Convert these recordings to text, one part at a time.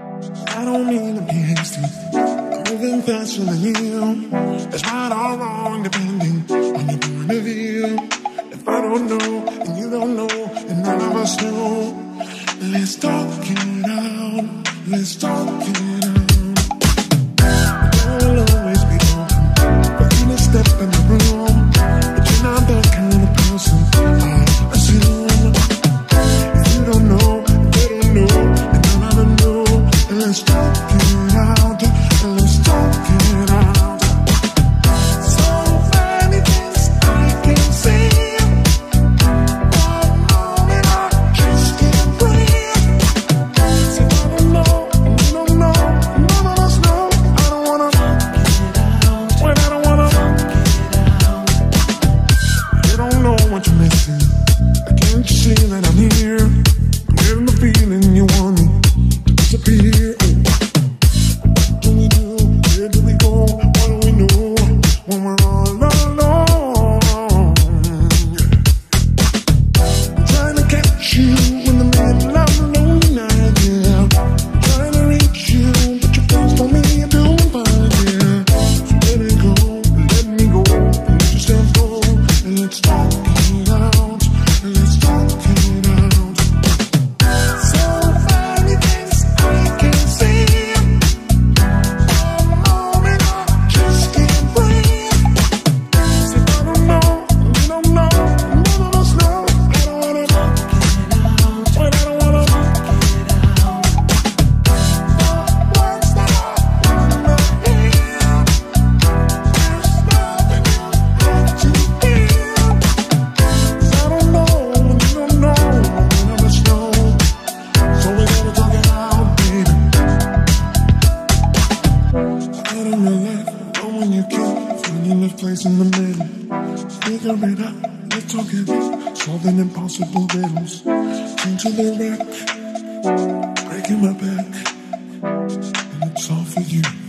I don't mean to be hasty. I'm moving faster than you. It's right or wrong, depending on your point of view. If I don't know, and you don't know, and none of us know, let's talk it out. Let's talk it out. talking, solving impossible riddles. Into the wreck, breaking my back, and it's all for you.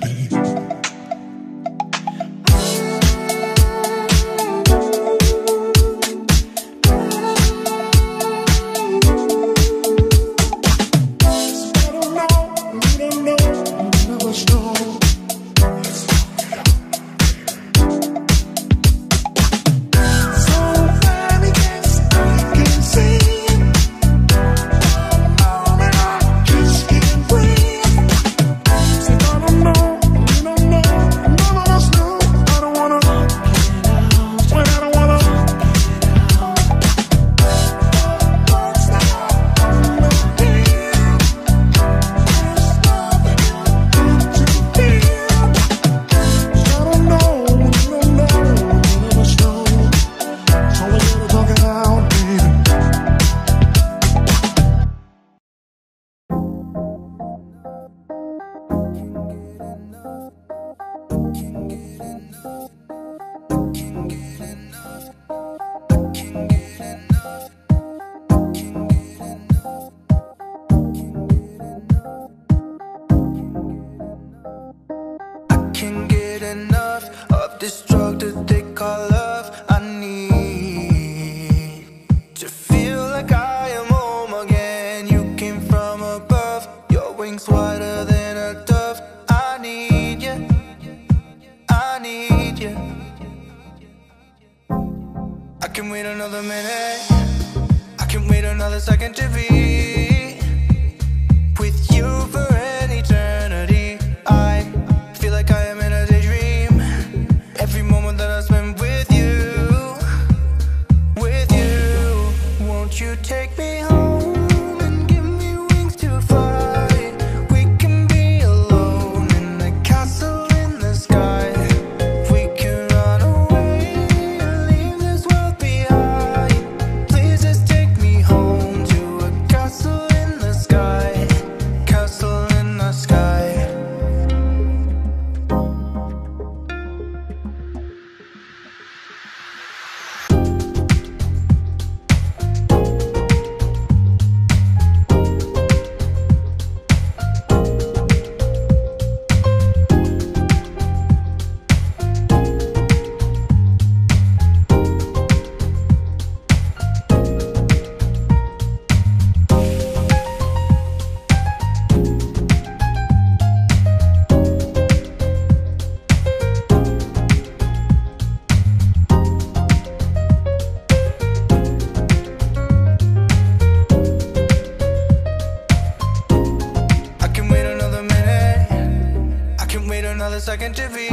can wait another minute. I can wait another second to be with you forever. Second to be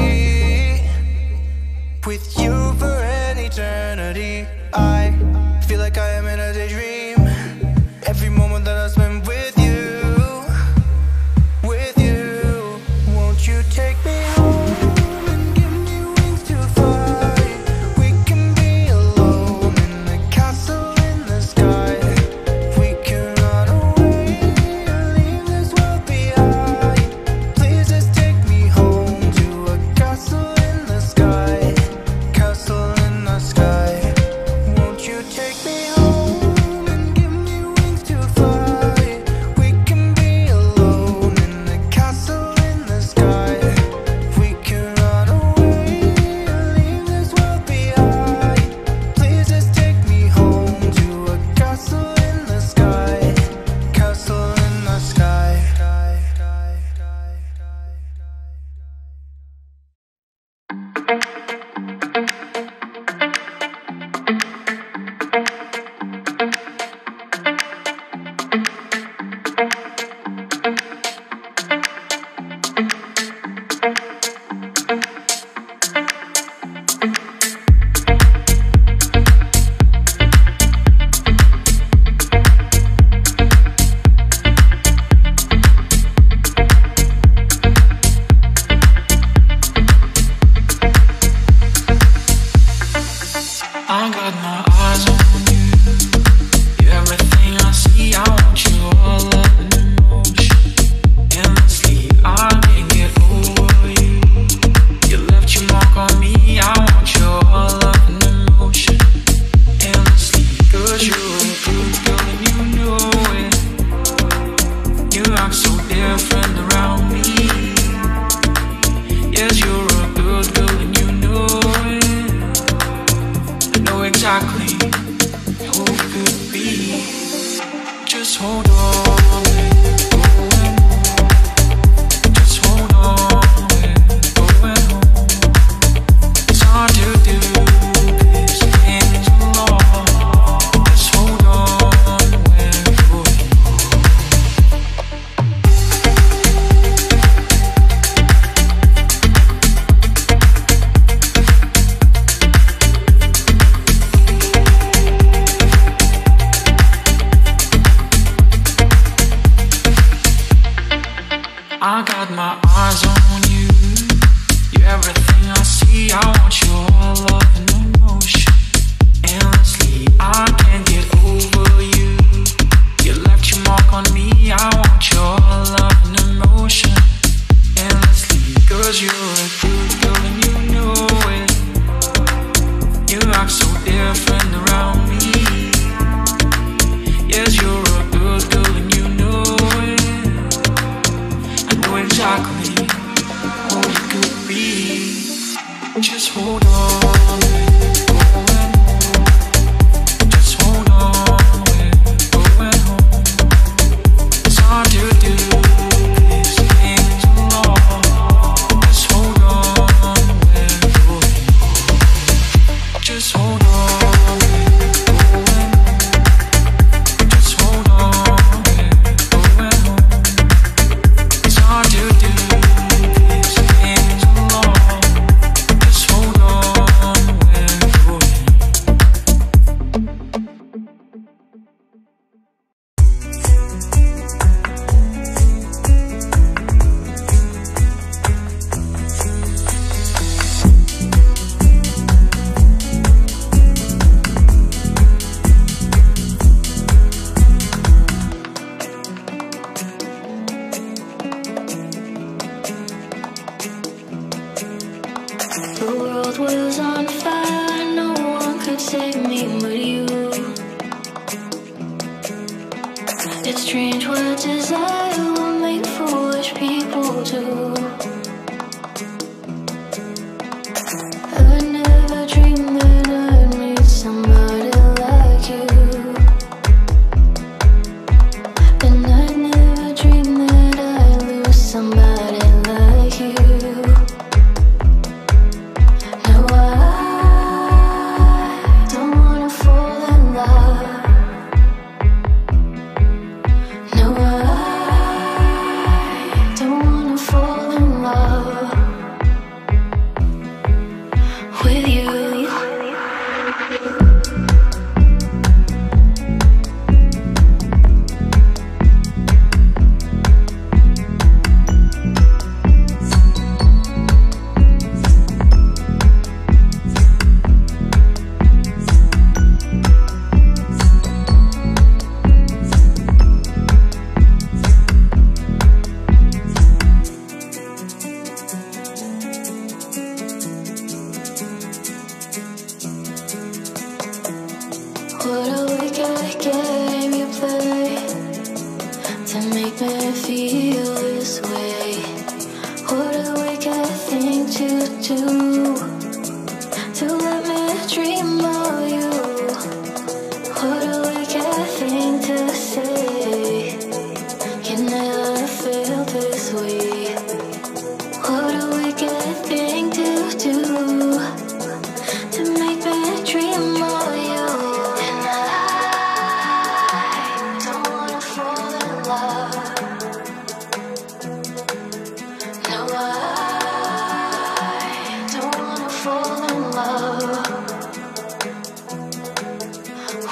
It's strange what desire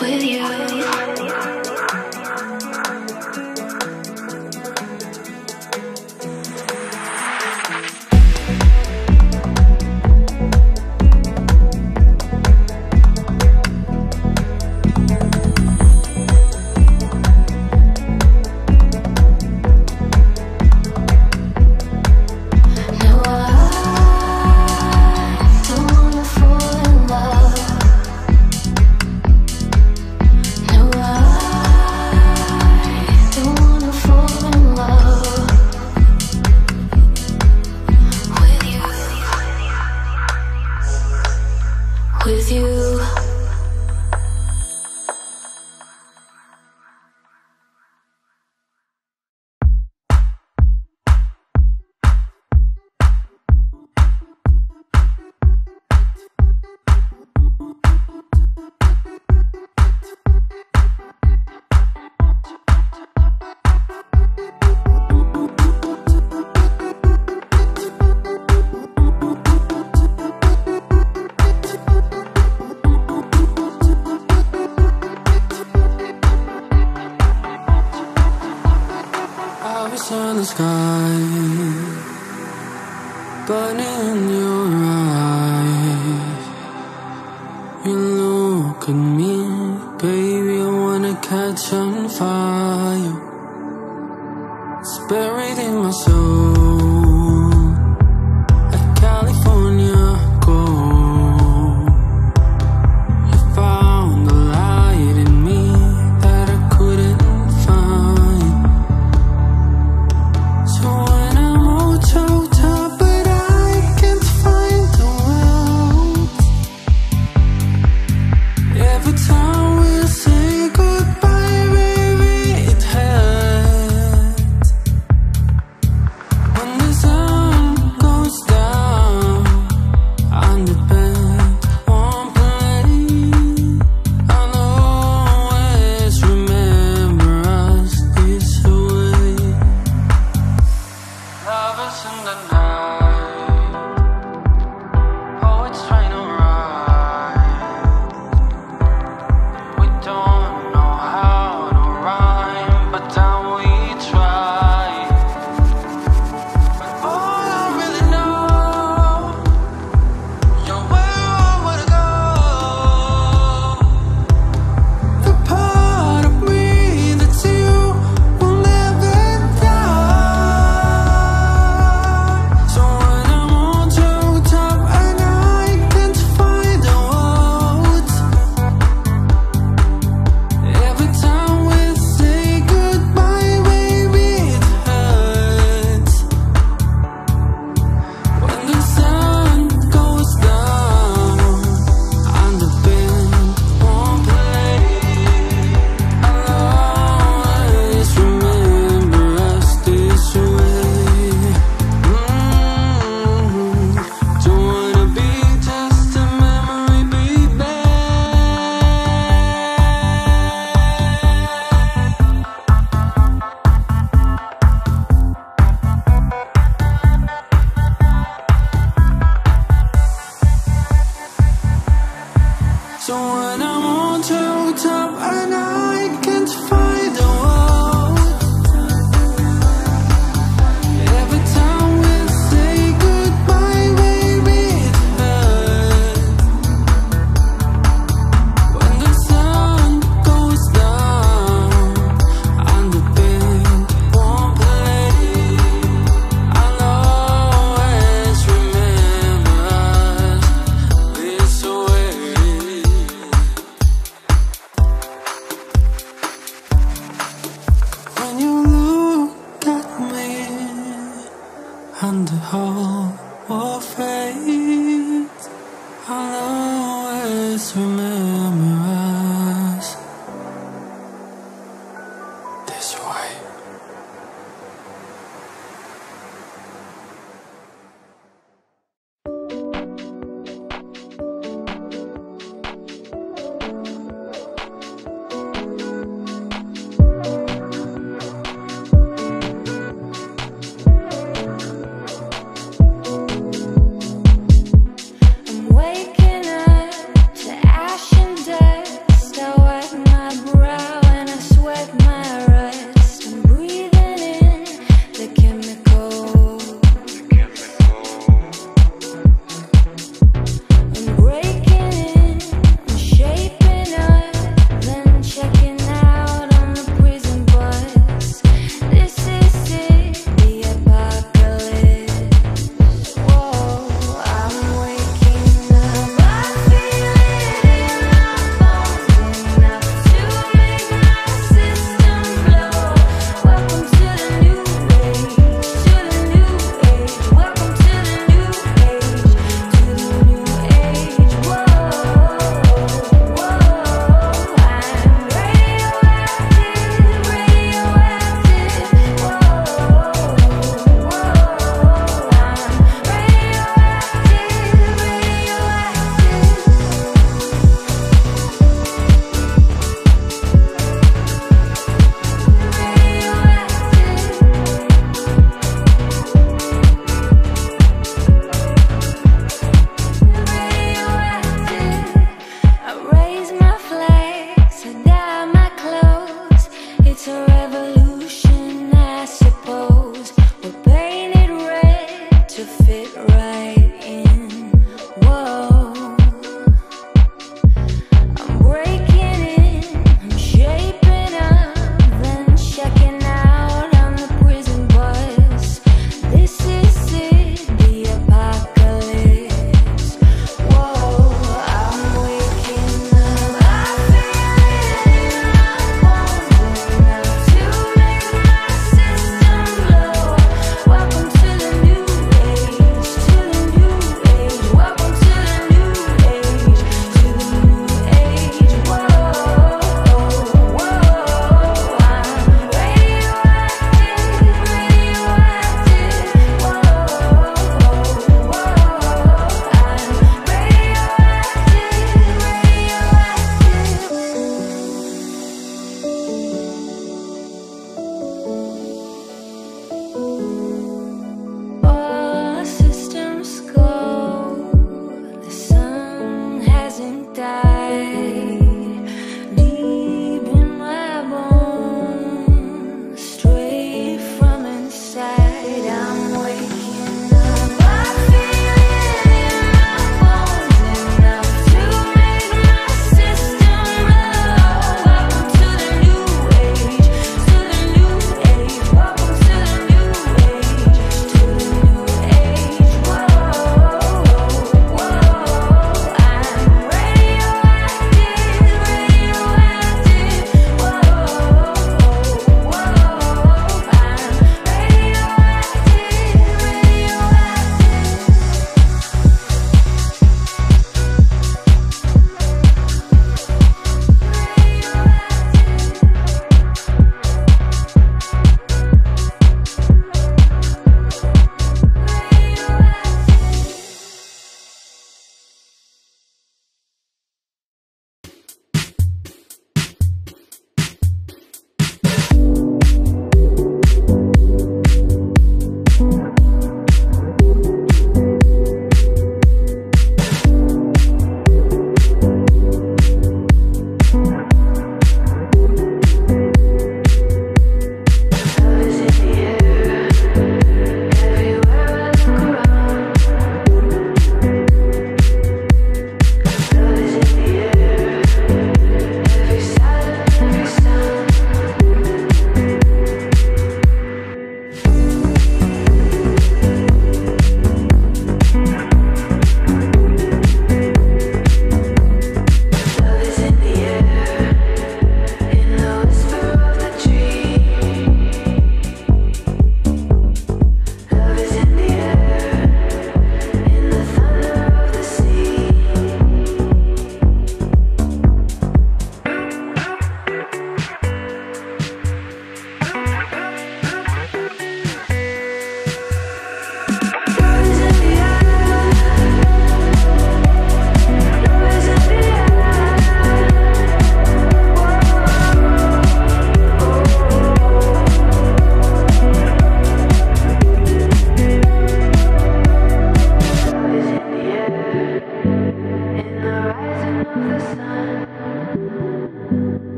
with you.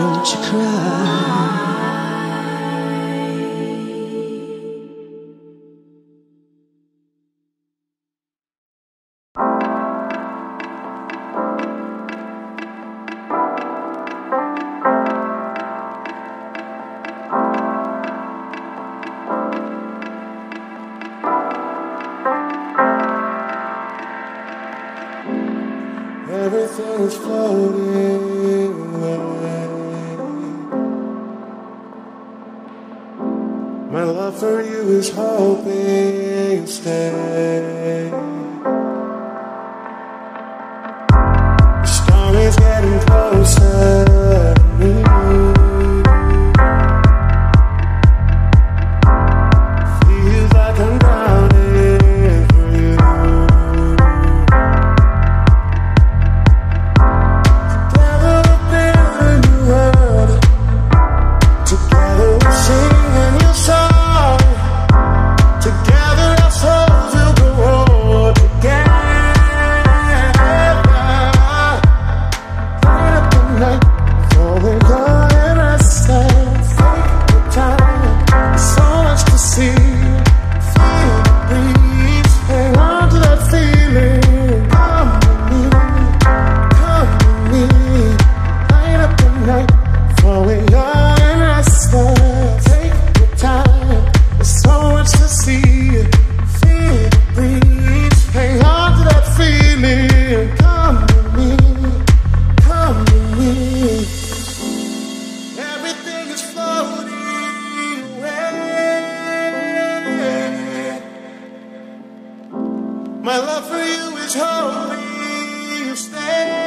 Don't you cry. Stay.